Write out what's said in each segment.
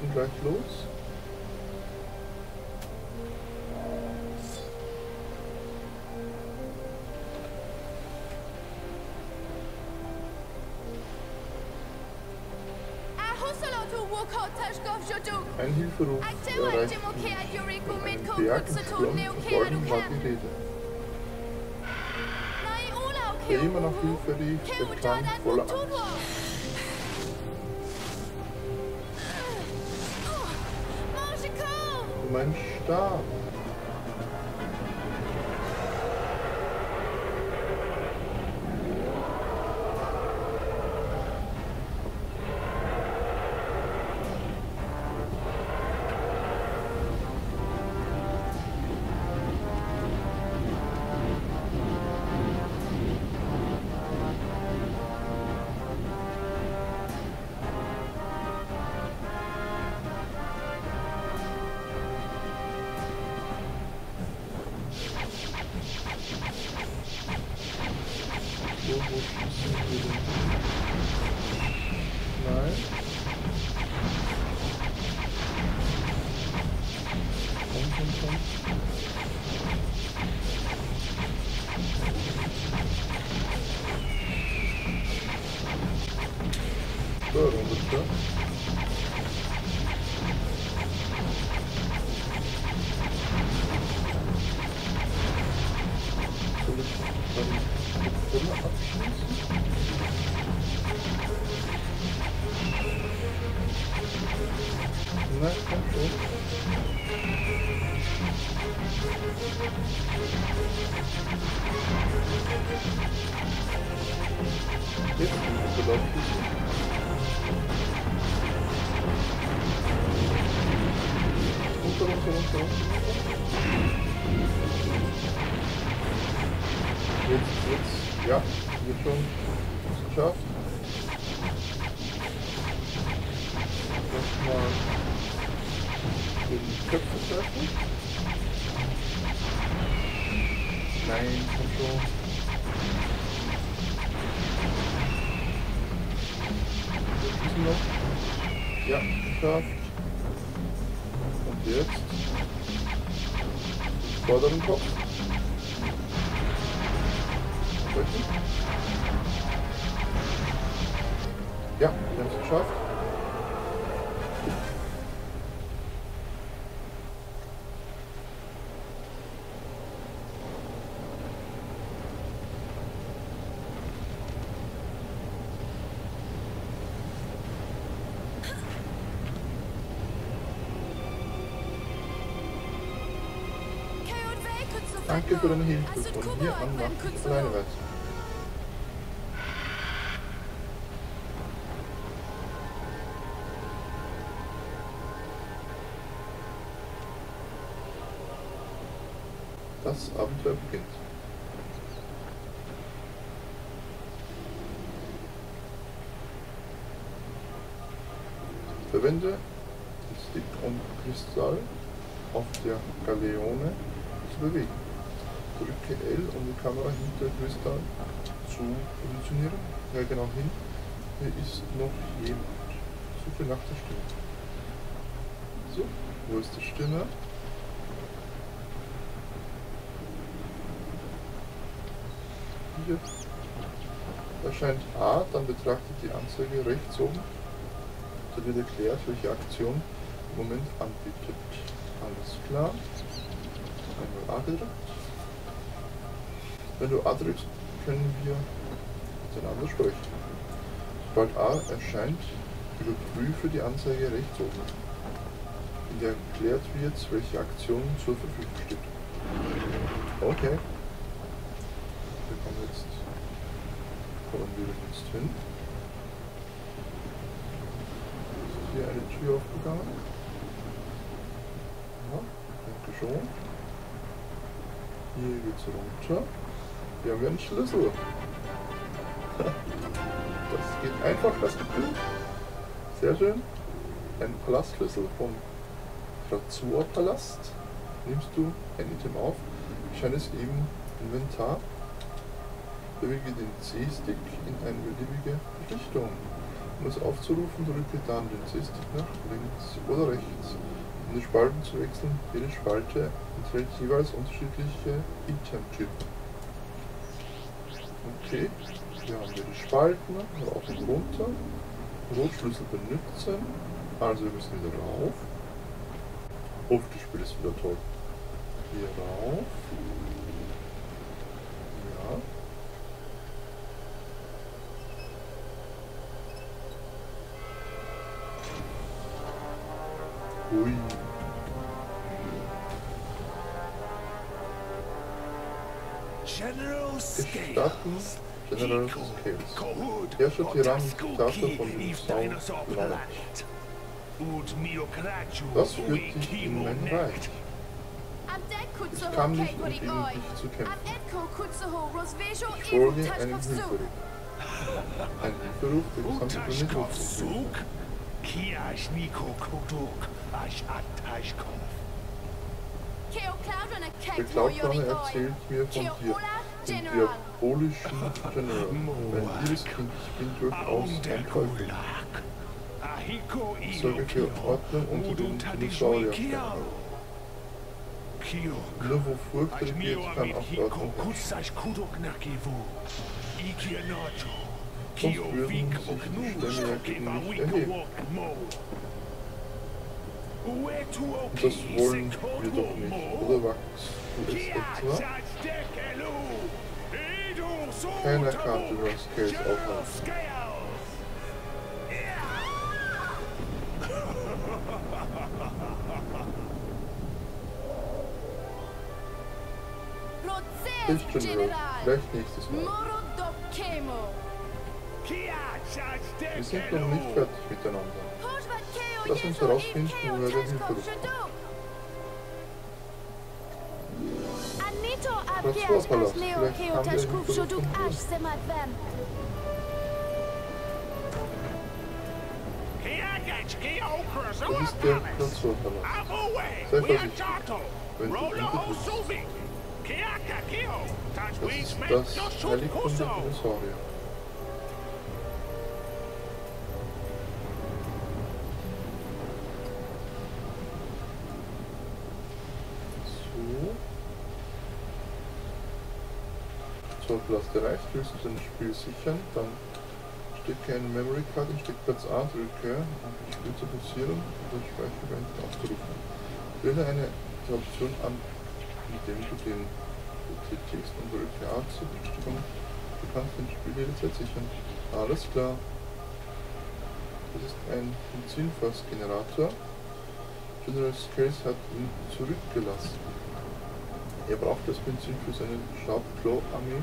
Starten gleich los. Ein Hilferuf erreicht mich. Ein Berg im Sturm verfolgen war die Rede. Wer immer nach Hilfe rief, der klang voller Angst. Mein Stab. Wo, wo schießen wir denn? Nein. Komm, komm, komm. Steuerung bitte. Soll ich dann ja, wird schon geschafft. Nochmal den Köpfe treffen. Nein, komm schon. Schießen noch. Ja, geschafft. Und jetzt vorderen Kopf. Ja, wir haben es geschafft. Danke für deine Hilfe. Von hier an mache ich alleine weiter. Das Abenteuer beginnt. Verwende den Stick, um Kristall auf der Galeone zu bewegen. Drücke L, um die Kamera hinter Kristall zu positionieren. Ja, genau hin. Hier ist noch jemand. Suche nach der Stimme. So, wo ist die Stimme? Hier erscheint A, dann betrachtet die Anzeige rechts oben. Da wird erklärt, welche Aktion im Moment anbietet. Alles klar. Einmal A gedrückt. Wenn du A drückst, können wir miteinander sprechen. Sobald A erscheint, überprüfe die Anzeige rechts oben, in der erklärt wird, welche Aktion zur Verfügung steht. Okay. Wir kommen jetzt, kommen wir jetzt hin. Ist hier eine Tür aufgegangen? Ja, danke schon. Hier geht's runter. Hier haben wir einen Schlüssel. Das geht einfach, das Gefühl. Sehr schön. Ein Palastschlüssel vom Frazua Palast. Nimmst du ein Item auf, erscheint es im Inventar. Bewege den C-Stick in eine beliebige Richtung. Um es aufzurufen, drücke dann den C-Stick nach links oder rechts. Um die Spalten zu wechseln, jede Spalte enthält jeweils unterschiedliche Item-Typen. Okay, hier haben wir die Spalten, rauf und runter. Rotschlüssel benutzen, also wir müssen wieder rauf. Uff, das Spiel ist wieder toll. Hier rauf. Ja. Ui. General Scales. General Scales. Herrscher Tyrann, Otasku, Diktator von Miokraju, Das führt dich in mein. Reich. Ich kann nicht um gegen dich zu kämpfen. Ich folge einem Hilferuf. Ein Hilferuf, der gesamte Planet Utashkov nutzen Suk, Kiash Niko Kodok, Ash Atashkov. Der Cloudrunner erzählt mir von dir, dem diabolischen General. Mein liebes Kind, ich bin durchaus ein Teufel. Ich sorge für Ordnung unter den Dinosaurierstämmen. Nur wo Furcht regiert, kann auch Ordnung herrschen. Sonst würden sich die Stämme ja gegen mich erheben. Und das wollen wir doch nicht, oder wachst du es etwa? Keiner kann General Scales aufhalten. Hilf General, vielleicht nächstes Mal. Wir sind noch nicht fertig miteinander. Lass uns herausfinden, woher der Hilferuf kommt. Transportpalast, vielleicht haben wir von dir. Das ist der Transportpalast. Sei vorsichtig, wenn du unterdrückst. Das ist das Heiligtum der Dinosaurier. Zollpalast erreicht, du dein Spiel sichern, dann stecke eine Memory Card in Steckplatz A, drücke, Spiel zu passieren und den Speicherevent aufzurufen. Wähle eine Option an, indem du den UT-Text und drücke A zur Bestätigung. Du kannst dein Spiel jederzeit sichern. Alles klar. Das ist ein Benzinfassgenerator. General Scales hat ihn zurückgelassen. Er braucht das Benzin für seine Sharp Claw Armee.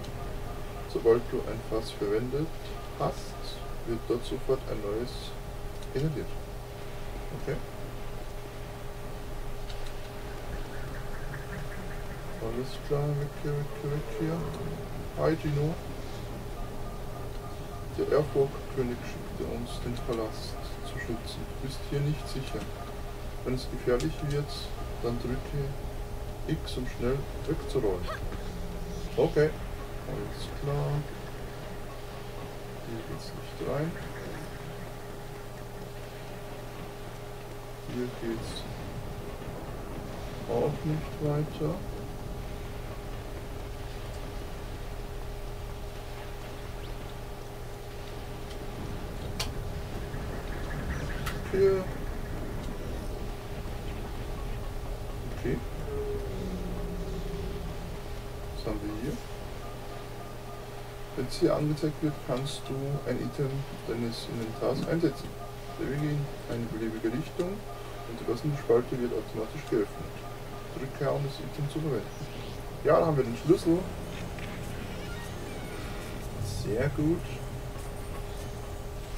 Sobald du ein Fass verwendet hast, wird dort sofort ein neues generiert. Okay. Alles klar, weg hier, weg hier, weg hier. Hi Gino. Der Airfolk-König schickte uns, den Palast zu schützen. Du bist hier nicht sicher. Wenn es gefährlich wird, dann drücke X, um schnell wegzurollen. Okay. Alles klar. Hier geht's nicht rein. Hier geht's auch nicht weiter. Hier. Okay. Was haben wir hier? Hier angezeigt wird, kannst du ein Item deines Inventars einsetzen. Bewege ihn in eine beliebige Richtung und die passende Spalte wird automatisch geöffnet. Drücke um das Item zu verwenden. Ja, da haben wir den Schlüssel. Sehr gut.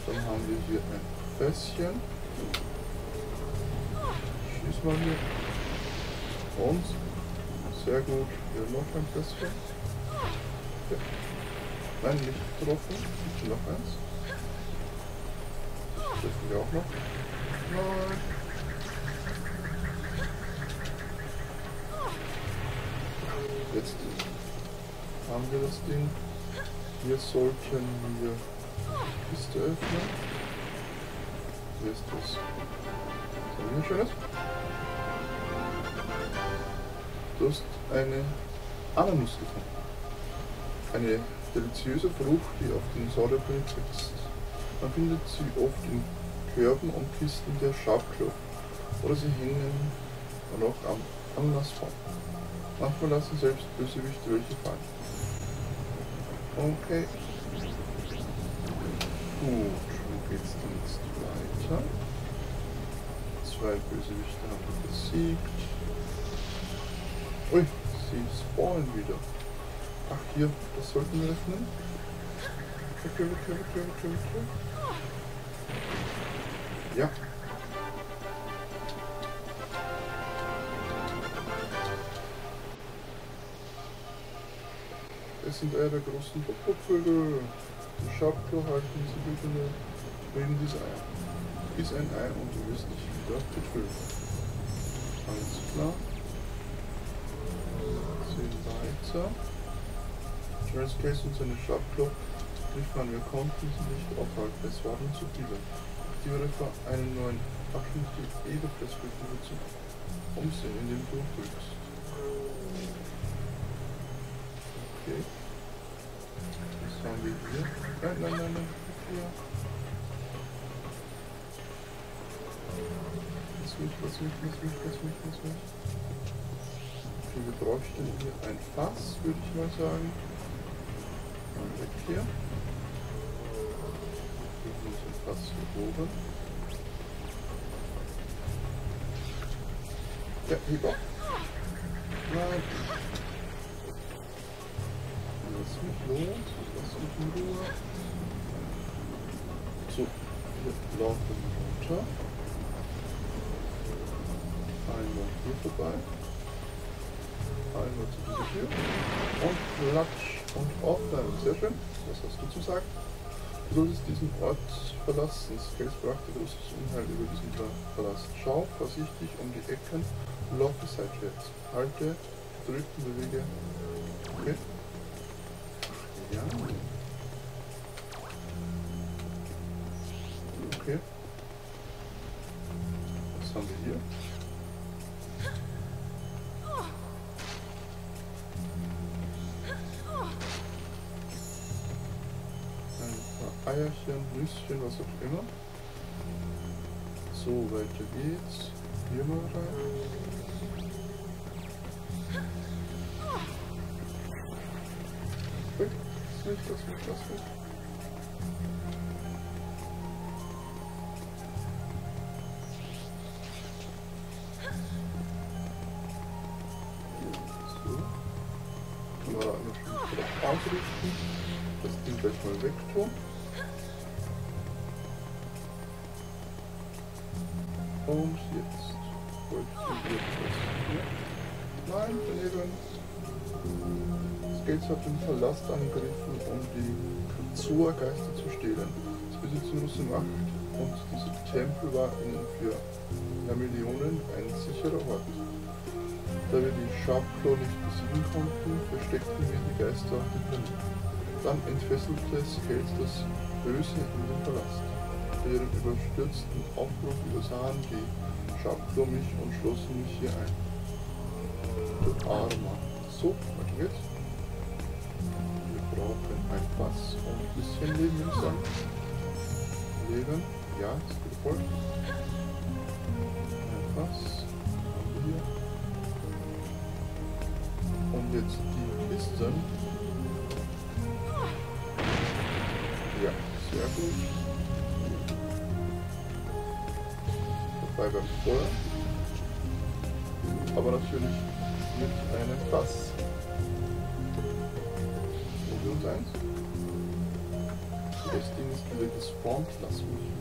Dann haben wir hier ein Fässchen. Schieß mal hier. Und? Sehr gut. Hier noch ein Fässchen. Ja. Nein, nicht getroffen. Noch eins. Das dürfen wir auch noch. Nein. Jetzt haben wir das Ding. Hier sollten wir Kiste öffnen. Hier ist. Was haben wir Schönes? Du hast eine Ananuss gefunden. Eine deliziöse Frucht, die auf den Säurebrett wächst. Man findet sie oft in Körben und Kisten der Schabklo oder sie hängen noch am Anlassbaum. Manchmal lassen selbst Bösewichte welche fallen. Okay. Gut, wo geht's denn jetzt weiter? Zwei Bösewichte haben wir besiegt. Ui, sie spawnen wieder. Ach hier, das sollten wir öffnen. Okay, okay, okay, okay, okay. Ja. Es sind Eier der großen Popopvögel. Die Schabklo halten sie bitte nur neben diese Eier. Iss ein Ei und du wirst dich wieder befüllen. Alles klar. Sehen weiter. Charles Case und seine Schabklo griffen wir konnten sie nicht aufhalten, es waren zu viele. Die Ritter einen neuen Abschnitt die Eberperspektive zu umsehen, indem du drückst. Okay. Was haben wir hier? Nein, nein, nein, nein, hier. Lass mich, lass mich, lass mich, lass mich, lass mich. Okay, wir bräuchten hier ein Fass, würde ich mal sagen. Hier. Wir hier oben. Ja, Heber. Nein. Lass mich los. Lass mich in Ruhe. So, wir laufen runter. Einmal hier vorbei. Einmal zu dieser Tür. Und klatsch und aufbleiben. Sehr schön. Was hast du zu sagen? Du solltest diesen Ort verlassen. Skels brachte großes Unheil über diesen Palast. Schau vorsichtig um die Ecken und laufe seitwärts. Halte, drück und bewege. Okay. Ja. Eierchen, Nüsschen, was auch immer. So, weiter geht's. Hier mal rein. Weg. Das nicht, das nicht, das nicht. Und jetzt wir etwas hier. Nein, daneben. Skates hat den Palast angegriffen, um die Kazua-Geister zu stehlen. Sie besitzen große Macht und dieser Tempel war ihnen für Millionen ein sicherer Ort. Da wir die Sharpclaw nicht besiegen konnten, versteckten wir die Geister Planeten. Dann entfesselte Skates das Böse in den Palast. Ihrem überstürzten Aufbruch übersahen die Sharpclaw mich und schlossen mich hier ein. Du Armer. So, weiter geht's. Wir brauchen ein Fass und ein bisschen Leben, ich sagen. Leben, ja, es geht voll. Ein Fass haben wir hier. Und jetzt die Kisten. Ja, sehr gut. Dabei beim Feuer. Aber natürlich mit einem Fass. Uns eins. Das Ding ist wieder gespawnt. Lass mich